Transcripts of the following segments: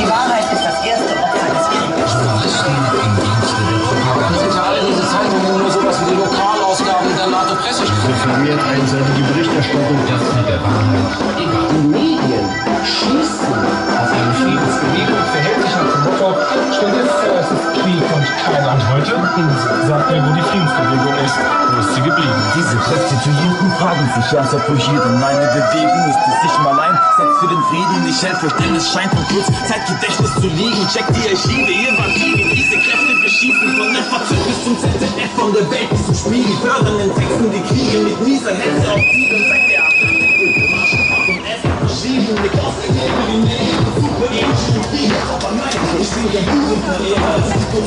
Die Wahrheit ist das erste Opfer des Krieges. Journalisten im Dienste der Propaganda. sind ja alle diese Zeitungen nur sowas wie die Lokalausgaben der NATO-Pressestelle. Reklamiert einseitige Berichterstattung. Das mit der Wahrheit. Die Medien schießen Heute. Sag mir, wo die Friedensbewegung ist. Wo ist sie geblieben? Diese Prostituierten fragen sich ernsthaft, wo hier denn meine Bewegung ist. Es sich mal ein, setzt für den Frieden nicht hält, Verständnis scheint von kurz Zeitgedächtnis zu liegen. Checkt die Archive, ihr gegen diese Kräfte beschießen. Von der FAZ bis zum ZDF, von der Welt bis zum Spiegel. Fördern in Texten die Kriege mit mieser Hetze auf Zielen. Zeigt der Marschen ab und Essen verschrieben. Mit Ausgegeben der Ehe, super ähnliche Kriege. Aber nein, ich bin der Busenverehrer. Es ist so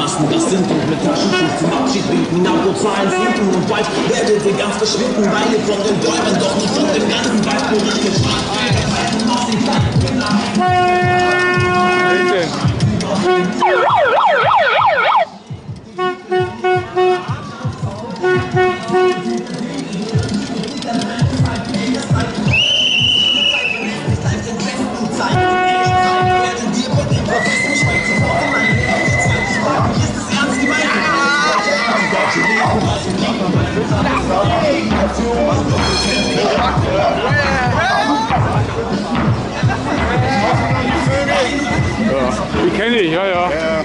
hinten, weil die Massen das sind und mit Taschentuch zum Abschied winken. Narkozahlen sinken und bald werdet ihr ganz verschwinden, weil ihr von den Bäumen doch nicht von dem ganzen Wald berichtet. Bitte. Kenne ich, ja, ja. Ja,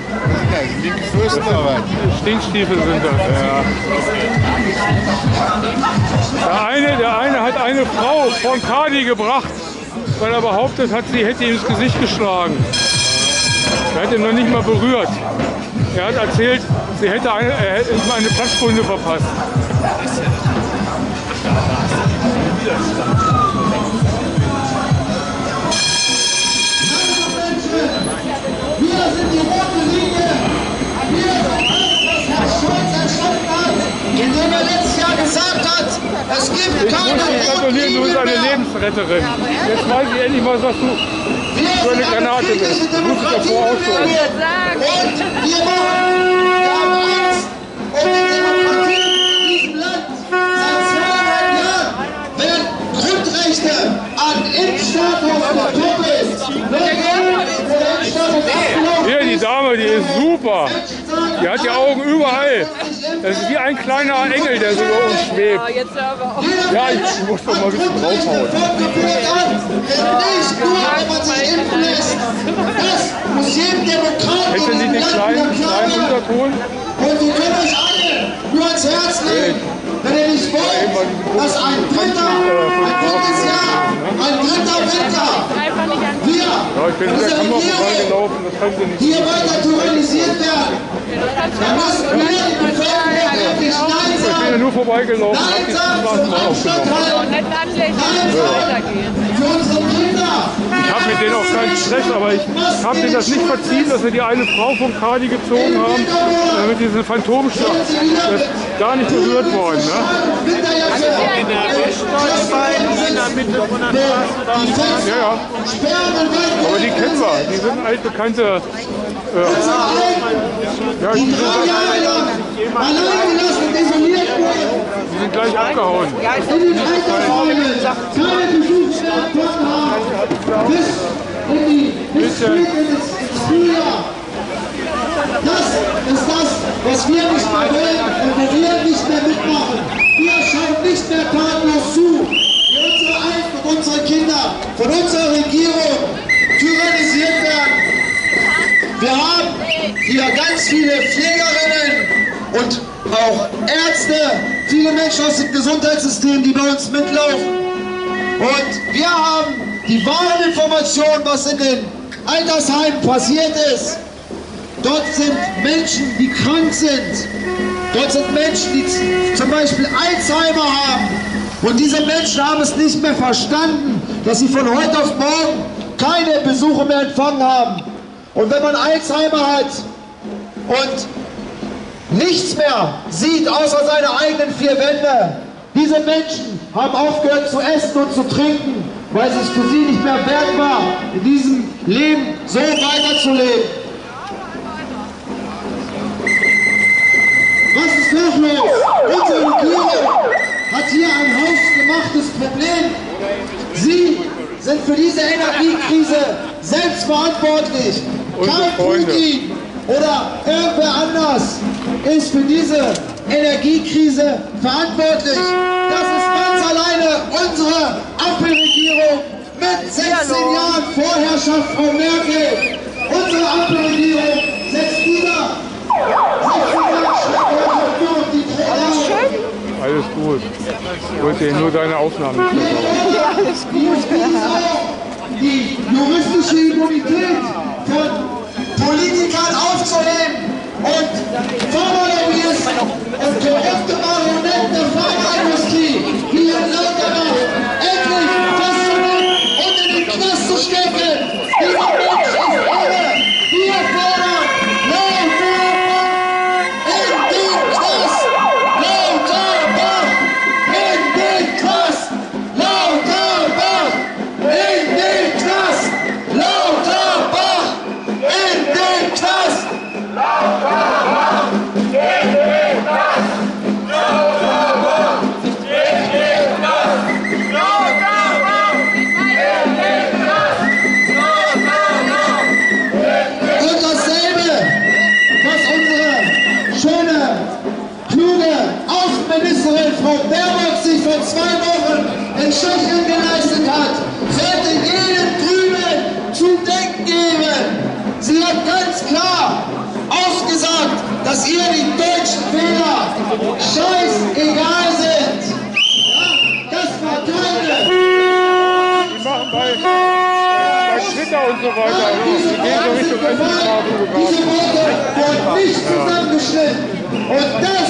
linke Fürstenarbeit. Stinkstiefel sind das. Der eine, der eine hat eine Frau von Kadi gebracht, weil er behauptet hat, sie hätte ihm ins Gesicht geschlagen. Er hat ihn noch nicht mal berührt. Er hat erzählt, sie hätte eine, er hätte ihm eine Platzwunde verpasst. Wir sind die rote Linie. Wir sind das, was Herr Scholz entstanden hat, indem er letztes Jahr gesagt hat, es gibt keine eine. Lebensretterin. Jetzt weiß ich endlich mal, was du für eine Granate bist. Du musst davor Demokratie ausholen. Und wir haben Angst um die Demokratie in diesem Land. Seit zweieinhalb Jahren werden Grundrechte an Impfstatus gekoppelt. Wenn der Impfstatus Hier, die Dame, die ist super. Die hat die Augen überall. Das ist wie ein kleiner Engel, der so über uns schwebt. Jetzt aber auch. Ja, ich muss doch mal ein bisschen draufhauen. Hätte sie den kleinen, kleinen. Unterton? Und wir können euch alle nur ans Herz legen, wenn ihr nicht wollt, dass ein dritter, ein drittes Jahr, ein dritter Winter, Wir, Ja, ich bin mit der Regierung, vorbeigelaufen, das kann sie nicht. hier weiter tyrannisiert werden. Dann müssen wir, die Bevölkerung, wirklich Nein Ich bin ja sagen. nur vorbeigelaufen, hab Nein die sagen Straßen zum anlächeln, Nein sagen für unsere Kinder. Ich habe mit denen auch keinen Stress, aber ich habe denen das nicht verziehen, dass wir die eine Frau vom Kadi gezogen haben, äh, mit diesem Phantomschlag. Gar nicht berührt worden. Ne? In der in der Mitte von der Straße. Ja, ja. Aber die kennen wir. Die sind altbekannte. Äh, ja, die sind, die sind gleich abgehauen. keine Besuchsstationen haben. Bis in die bis Frühjahr. Das ist das, was wir nicht mehr wollen und wir nicht mehr mitmachen. Wir schauen nicht mehr tatenlos zu, wie unsere Alten und unsere Kinder von unserer Regierung tyrannisiert werden. Wir haben hier ganz viele Pflegerinnen und auch Ärzte, viele Menschen aus dem Gesundheitssystem, die bei uns mitlaufen. Und wir haben die wahren Informationen, was in den Altersheimen passiert ist. Dort sind Menschen, die krank sind. Dort sind Menschen, die zum Beispiel Alzheimer haben. Und diese Menschen haben es nicht mehr verstanden, dass sie von heute auf morgen keine Besuche mehr empfangen haben. Und wenn man Alzheimer hat und nichts mehr sieht außer seine eigenen vier Wände. Diese Menschen haben aufgehört zu essen und zu trinken, weil es für sie nicht mehr wert war, in diesem Leben so weiterzuleben. Unsere Regierung hat hier ein hausgemachtes Problem. Sie sind für diese Energiekrise selbst verantwortlich. Kein. Putin oder irgendwer anders ist für diese Energiekrise verantwortlich. Das ist ganz alleine unsere Ampelregierung mit 16 Jahren Vorherrschaft Frau Merkel. Unsere Ampelregierung setzt dieser 16 Jahre Vorherrschaft nur auf die Träger. Alles gut. Ich wollte nur deine Aufnahme. Die ist auch die juristische Immunität von Politikern aufzuheben und Pharmalobbyisten und korrupte Marionetten der Pharmaindustrie hier in Lauterbach endlich Tschechien geleistet hat, sollte jedem Grünen zu denken geben. Sie hat ganz klar ausgesagt, dass ihr die deutschen Wähler scheißegal sind. Ja, das war keine. Die machen bei, bei Twitter und so weiter. Diese Die gehen so Richtung Diese Endungsstrafe. Worte wurden nicht zusammengeschnitten. Und das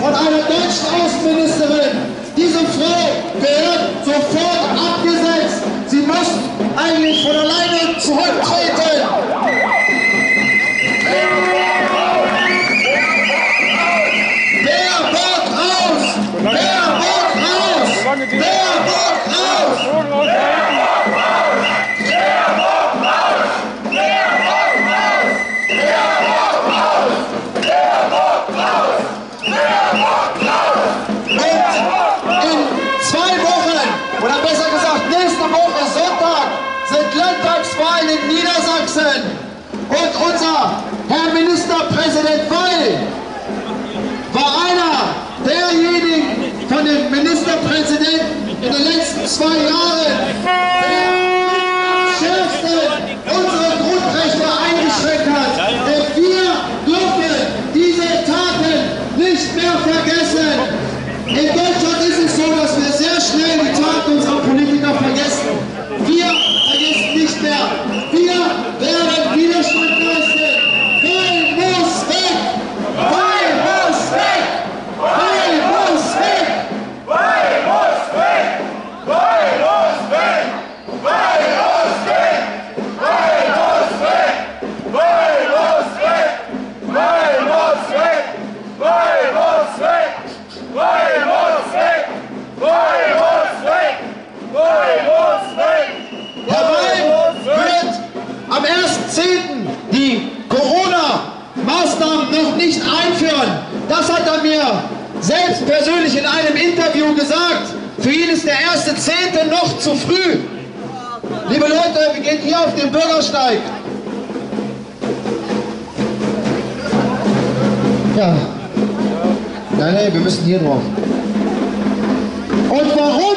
von einer deutschen Außenministerin. Diese Frau gehört sofort abgesetzt. Sie muss eigentlich von alleine zurücktreten. Niedersachsen. Und unser Herr Ministerpräsident Weil war einer derjenigen von den Ministerpräsidenten in den letzten zwei Jahren, der am schärfsten unsere Grundrechte eingeschränkt hat. Wir dürfen diese Taten nicht mehr vergessen. In in einem Interview gesagt. Für ihn ist der 1.10. noch zu früh. Liebe Leute, wir gehen hier auf den Bürgersteig. Ja. Nein, nein, wir müssen hier drauf. Und warum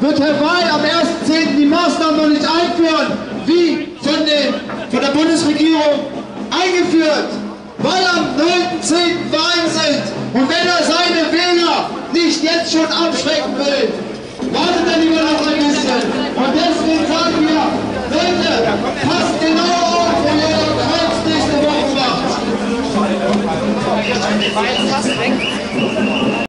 wird Herr Weil am 1.10. die Maßnahmen noch nicht einführen, wie von der Bundesregierung eingeführt? weil am 9.10. Wahlen sind. Und wenn er seine Wähler nicht jetzt schon abschrecken will, wartet er lieber noch ein bisschen. Und deswegen sagen wir, Leute, passt genau auf, wo ihr den Kreuz nächste Woche macht.